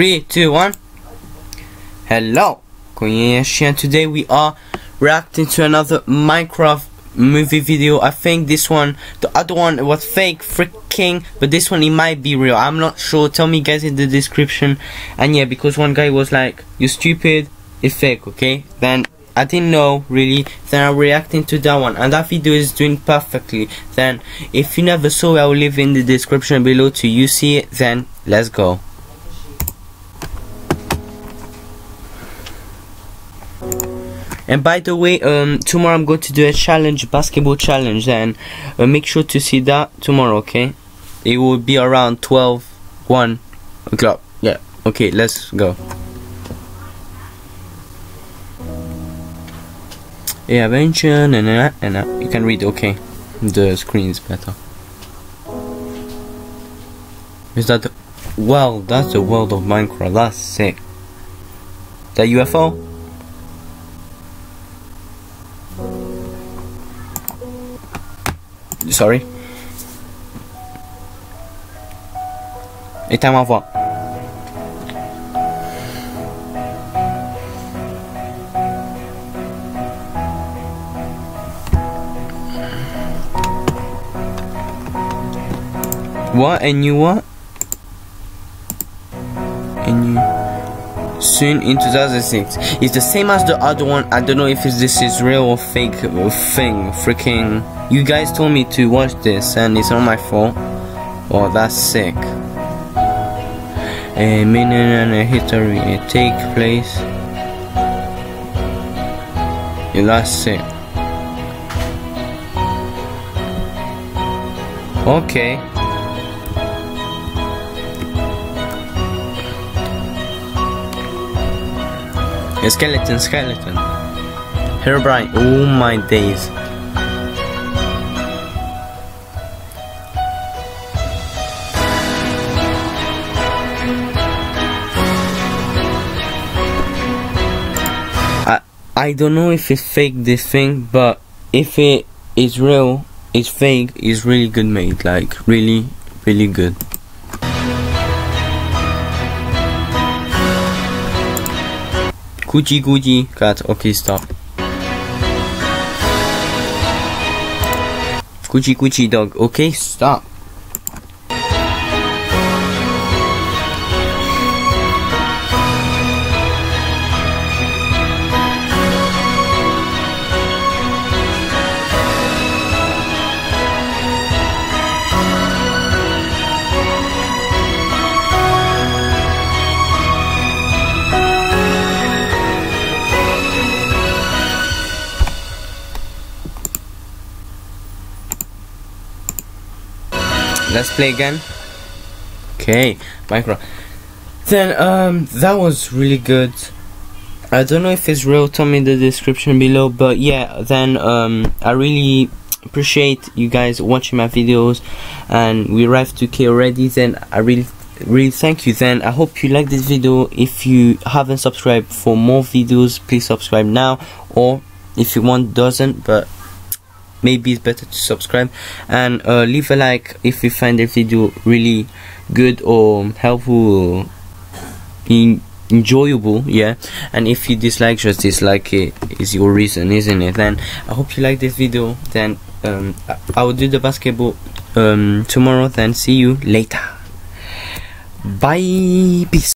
Three, two, one. Hello, and today we are reacting to another Minecraft movie video. I think this one, the other one was fake, freaking, but this one it might be real. I'm not sure. Tell me guys in the description. And yeah, because one guy was like, "You stupid, it's fake." Okay, then I didn't know really. Then I'm reacting to that one, and that video is doing perfectly. Then if you never saw I will leave in the description below to you see it. Then let's go. And by the way, um, tomorrow I'm going to do a challenge, basketball challenge, and uh, make sure to see that tomorrow, okay? It will be around 12, 1 o'clock. Yeah, okay, let's go. Yeah, adventure, and and you can read, okay? The screen is better. Is that the, well, that's the world of Minecraft, that's sick. That UFO? Sorry. Éteins ma voix. What? And you what? And you soon in 2006. It's the same as the other one. I don't know if this is real or fake thing. Freaking. You guys told me to watch this and it's not my fault. Oh, that's sick. A minute and a history take place. Yeah, that's sick. Okay. A skeleton, skeleton. Herobrine, oh my days. I I don't know if it's fake this thing, but if it is real, it's fake, it's really good made, like really, really good. Gucci Gucci cat. Okay, stop. Gucci Gucci dog. Okay, stop. Let's play again. Okay micro. Then um that was really good. I don't know if it's real tell me in the description below but yeah then um I really appreciate you guys watching my videos and we arrived to K already then I really really thank you. Then I hope you like this video. If you haven't subscribed for more videos please subscribe now or if you want doesn't but maybe it's better to subscribe and uh, leave a like if you find the video really good or helpful or enjoyable yeah? And if you dislike just dislike it. Is your reason isn't it? Then i hope you like this video. Then um, i will do the basketball um, tomorrow. Then see you later. Bye. Peace